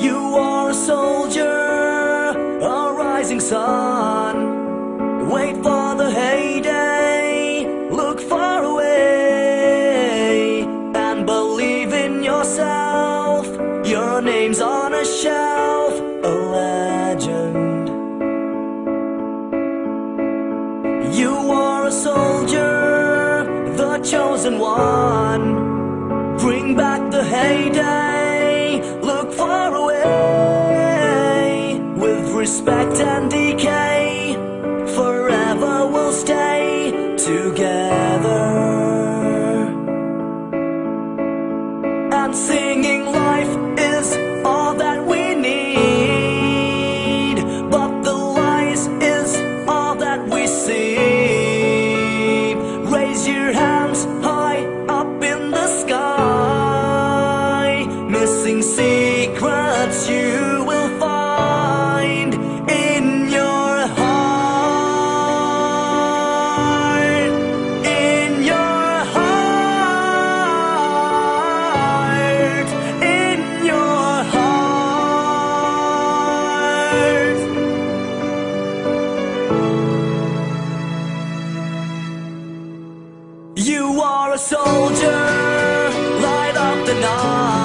You are a soldier, a rising sun. Wait for the heyday, look far away, and believe in yourself. Your name's on a shelf, a legend. You are a soldier, the chosen one. Bring back the heyday. With respect You are a soldier, light up the night.